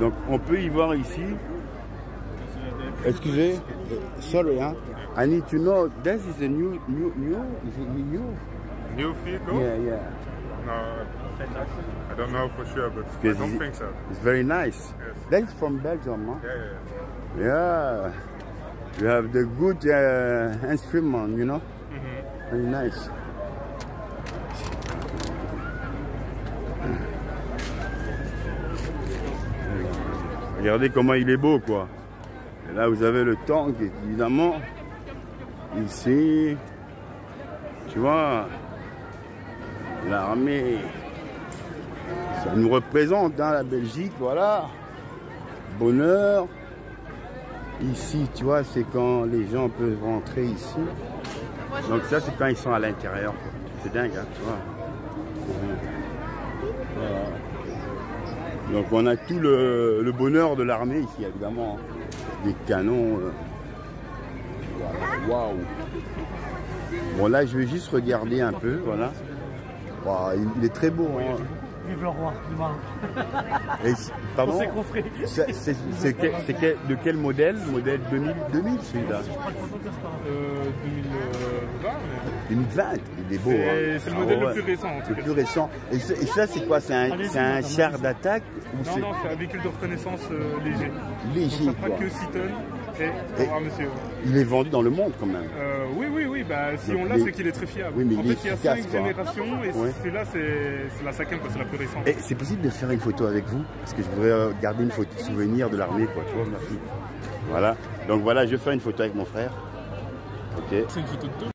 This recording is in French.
Donc on peut y voir ici. Excusez, euh, sorry, hein. I need to know. This is a new, new, new. Is it new? New vehicle? Yeah, yeah. No, I don't know for sure, but I don't think so. It's very nice. Yes. That's from Belgium, huh? Yeah, yeah, yeah. Yeah. You have the good uh, instrument, you know? Mhm. Very nice. Regardez comment il est beau, quoi. Et là, vous avez le tank, évidemment. Ici. Tu vois. L'armée. Ça nous représente, hein, la Belgique, voilà. Bonheur. Ici, tu vois, c'est quand les gens peuvent rentrer ici. Donc ça, c'est quand ils sont à l'intérieur. C'est dingue, hein, tu vois. Mhm. Voilà. Donc on a tout le, le bonheur de l'armée ici, évidemment. Des canons. euh. Waouh. Bon là, je vais juste regarder un peu, voilà. Il, il est très beau. Hein. Vive le roi du Maroc. Pardon. C'est- de quel modèle? Modèle 2000, 2000 celui-là Euh, 2020, mais 2020, il est beau. c'est hein. le Ah modèle ouais. le plus récent en tout Le cas. plus récent. Et, ce- et ça, c'est quoi? C'est un, char d'attaque ou Non, c'est non, c'est un véhicule de reconnaissance euh, léger. Donc léger ça fera quoi que 6 tonnes. Et, au revoir, monsieur. Il est vendu dans le monde quand même. Euh, oui, oui, oui, bah, si Donc, on l'a, c'est qu'il est très fiable. Oui, mais en il est fait, il y a efficace, 5 quoi. générations et Ouais. celui-là, c'est la cinquième, quoi, c'est la plus récente. Et c'est possible de faire une photo avec vous? Parce que je voudrais garder une photo souvenir de l'armée, quoi. Tu vois, merci. Voilà. Donc voilà, je vais faire une photo avec mon frère. Ok. C'est une photo de deux.